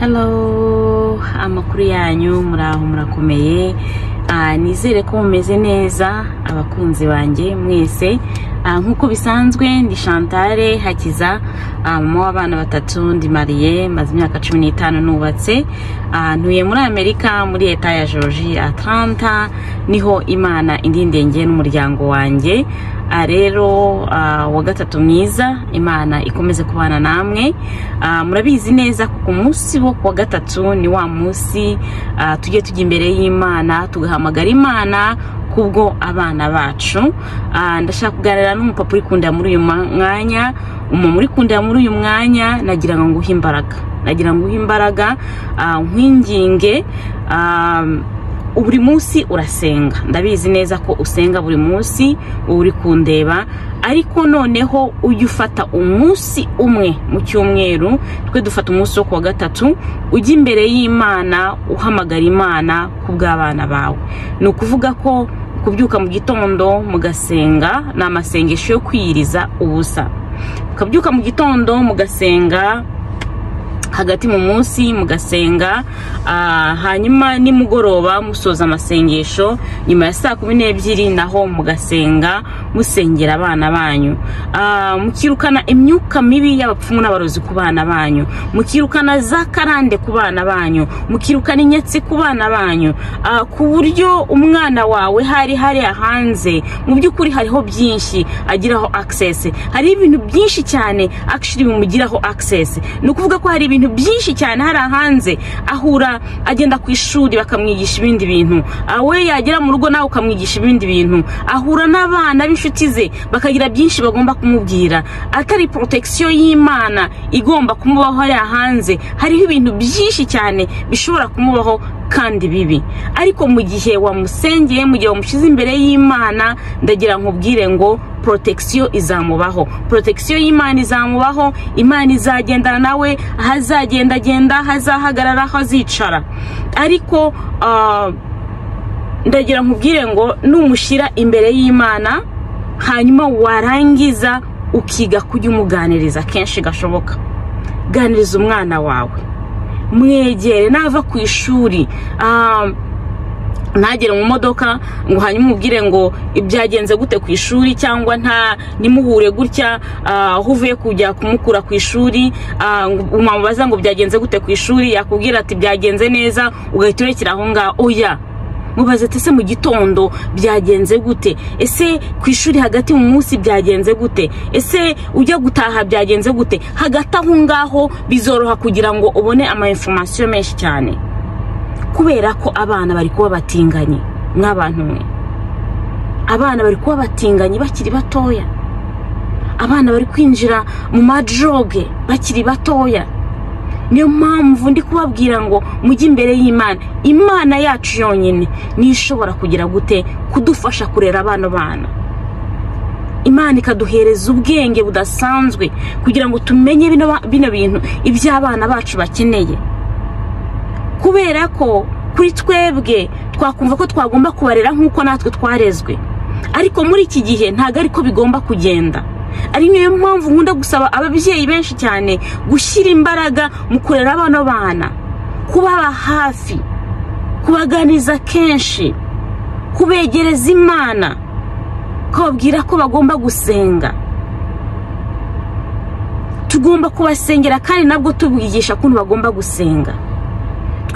Hello, amakuru yanyu muraho murakomeye. Ah, nizere ko mumeze neza abakunzi banjye mwese. Nk'uko bisanzwe ndi Chantal Hakiza. Ah, mama w'abana batatu ndi mariye maze imyaka cumi n'itanu nubatse. Ah, ntuye muri Amerika muri leta ya Georgia Atlanta ni ho Imana indindenge n'umuryango wanjye. Ah, rero ah, wa gatatu mwiza Imana ikomeze kubana namwe. Ah, murabizi neza ku munsi wo kuwa gatatu ni wa munsi ah, tujye tujya imbere y'Imana tugahamagara Imana kubwo abana bacu. Ah, ndashaka kuganira n'umupapa uri kundira muri uyu mwanya. Umumama uri kundira muri uyu mwanya nagira ngo nguhe imbaraga. Nagira ngo nguhe imbaraga ah, nkwinginge ah, buri munsi urasenga. Ndabizi neza ko usenga buri munsi uri kundeba. Ariko noneho ujye ufata umunsi umwe mu cyumweru twe dufata umunsi wo kuwa gatatu ujya imbere y'imana uhamagara imana ku bw'abana bawe. Ni ukuvuga ko kubyuka mu gitondo mugasenga ni amasengesho yo kwiyiriza ubusa. Ukabyuka mu gitondo mugasenga hagati mu munsi mugasenga ah, hanyuma nimugoroba musoza amasengesho nyuma ya saa kumi n'ebyiri naho mugasenga musengera abana banyu. Ah, mukirukana imyuka mibi y'abapfumu n'abarozi ku bana banyu. Mukirukana za karande ku bana banyu. Mukirukana inyatsi ku bana banyu. Ah, ku buryo umwana wawe hari hariya hanze mu by'ukuri hariho byinshi agiraho access. Hari ibintu byinshi cyane actually bimugiraho access. Ni ukuvuga ko hari ibintu byinshi cyane. Hari hanze ahura agenda ku ishuri bakamwigisha ibindi bintu. Ah, we yagera mu rugo nawe ukamwigisha ibindi bintu. Ahura n'abana b'inshuti ze bakagira byinshi bagomba kumubwira. Atari protection y'imana igomba kumubaho hariya hanze hariho ibintu byinshi cyane bishobora kumubaho kandi bibi. Ariko mu gihe wamusengeye mu gihe wamushyize imbere y'imana ndagira nkubwire ngo protection izamubaho. Protection y'imana izamubaho imana izagendana nawe aho azagendagenda aho azahagarara aho ariko ah, ndagira nkubwire ngo numushyira imbere y'imana hanyuma warangiza ukiga kujya umuganiriza. Kenshi gashoboka. Ganiriza umwana wawe. Mwegere nava ku ishuri. Ah, ntagere mu modoka ngo hanyuma umubwire ngo byagenze gute ku ishuri cyangwa nta nimuhure gutya ah, aho uvuye kujya kumukura ku ishuri ah, umubaza ngo byagenze gute ku ishuri yakubwira ati byagenze neza ugahita urekera aho ngaho. Oya mubaze ati ese mu gitondo byagenze gute? Ese ku ishuri hagati mu munsi byagenze gute? Ese ujya gutaha byagenze gute? Hagati aho ngaho bizoroha kugira ngo ubone ama menshi cyane. Kubera ko abana bari kuba batinganye nk'abantu mwe. Abana bari kuba batinganye bakiri batoya. Abana bari kwinjira mu madroge bakiri batoya. Niyo mpamvu ndi kubabwira ngo mujye imbere y'imana. Imana yacu yonyine niyo ishobora kugira gute kudufasha kurera abana bana. Imana ikaduhereza ubwenge budasanzwe kugira ngo tumenye bino bintu iby'abana bacu bakeneye. Kubera ko kuri twebwe twakumva ko twagomba kubarera nk'uko natwe twarezwe. Ariko muri iki gihe ntabwo ariko bigomba kugenda. Ari niyo mpamvu nkunda gusaba ababyeyi benshi cyane gushyira imbaraga mu kurera abana bana. Kubaba hafi kubaganiza kenshi kubegereza imana kubabwira ko bagomba gusenga. Tugomba kubasengera kandi nabwo tubigisha ukuntu bagomba gusenga.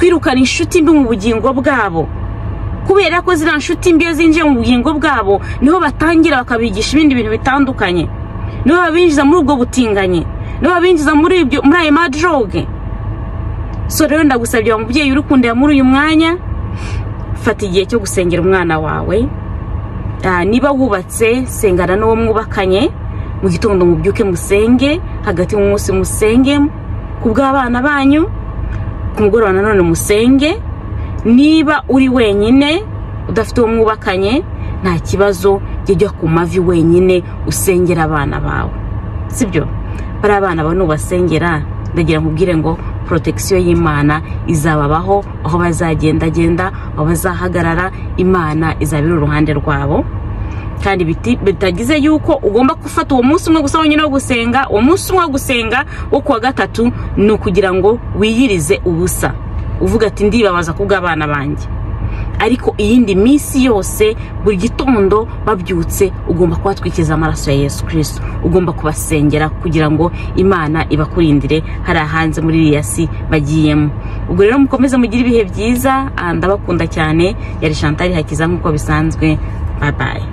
Twirukana inshuti mbi mu bugingo bwabo. Kubera ko ziriya nshuti mbi iyo zinjiye mu bugingo bwabo ni ho batangira bakabigisha ibindi bintu bitandukanye. Nibo babinjiza muri ubwo butinganyi. Nibo babinjiza muri ibyo muri ayo madroge. So rero ndagusabye wa mubyeyi uri kundeba muri uyu mwanya fata igihe cyo gusengera umwana wawe. Ah, niba wubatse sengana n'uwo mwubakanye. Mu gitondo mubyuke musenge hagati mu munsi musenge ku bw'abana banyu ku mugoroba nanone musenge niba uri wenyine udafite uwo mwubakanye nta kibazo jya ku mavi wenyine usengera abana bawe. Sibyo? Bari abana bawe nubasengera ndagira nkubwire ngo protection y'imana izababaho aho bazagendagenda aho bazahagarara imana izaba iri uruhande rwabo. Kandi bitagize yuko ugomba gufata uwo munsi umwe gusa wonyine wo gusenga uwo munsi umwe wo gusenga wo kuwa gatatu ni ukugira ngo wiyirize ubusa. Uvuga ati ndibabaza kubw'abana banjye. Ariko iyindi minsi yose buri gitondo babyutse ugomba kubatwikiza amaraso ya yesu kirisito ugomba kubasengera kugira ngo imana ibakurindire hariya hanze muri iriya si bagiyemo. Ubwo rero mukomeze mugire ibihe byiza ah, ndabakunda cyane. Yari shantari hakiza nk'uko bisanzwe. Babaye